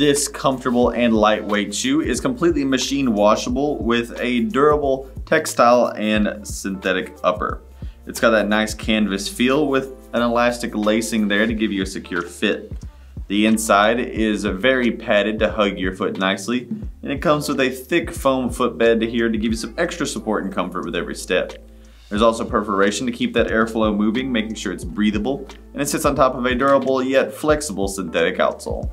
This comfortable and lightweight shoe is completely machine washable with a durable textile and synthetic upper. It's got that nice canvas feel with an elastic lacing there to give you a secure fit. The inside is very padded to hug your foot nicely, and it comes with a thick foam footbed here to give you some extra support and comfort with every step. There's also perforation to keep that airflow moving, making sure it's breathable, and it sits on top of a durable yet flexible synthetic outsole.